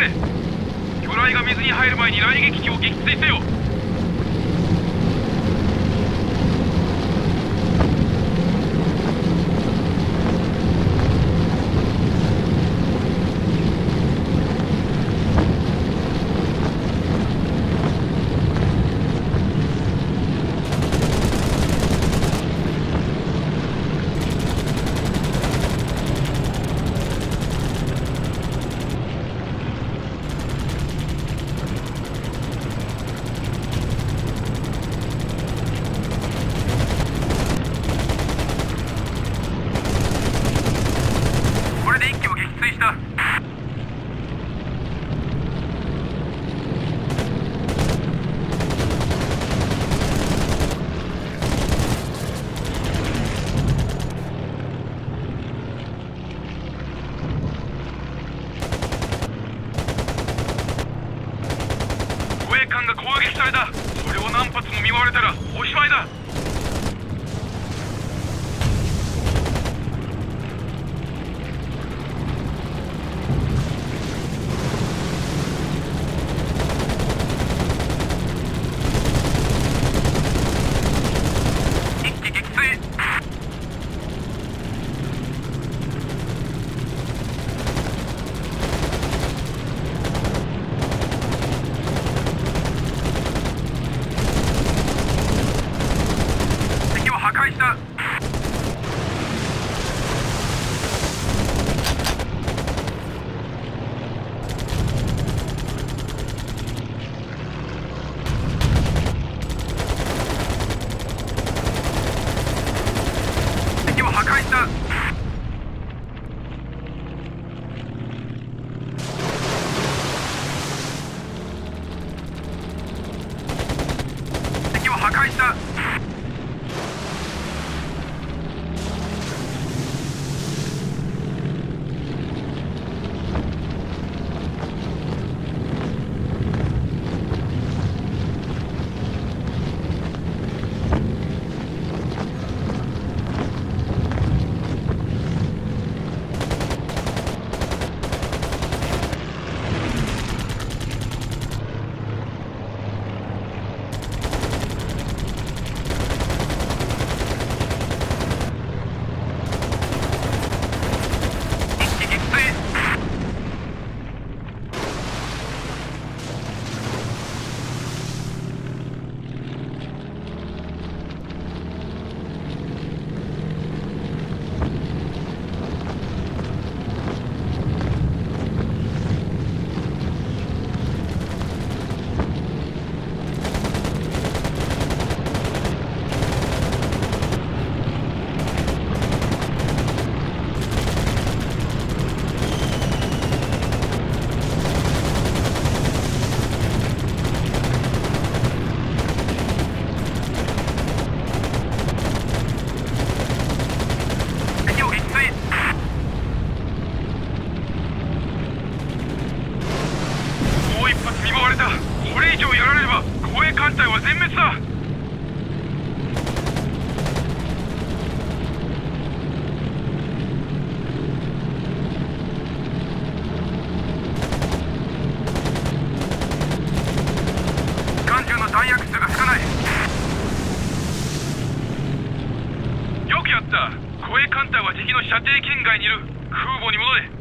れ。魚雷が水に入る前に雷撃機を撃墜せよこれで一機を撃墜した護衛艦が攻撃されたそれを何発も見舞われたらおしまいだ一機撃墜敵を破壊した敵を破壊した。敵を破壊した一機撃墜敵を撃墜もう一発見舞われたこれ以上やられれば護衛艦隊は全滅だ艦中の弾薬数が少ないよくやった。護衛艦隊は敵の射程圏外にいる。空母に戻れ。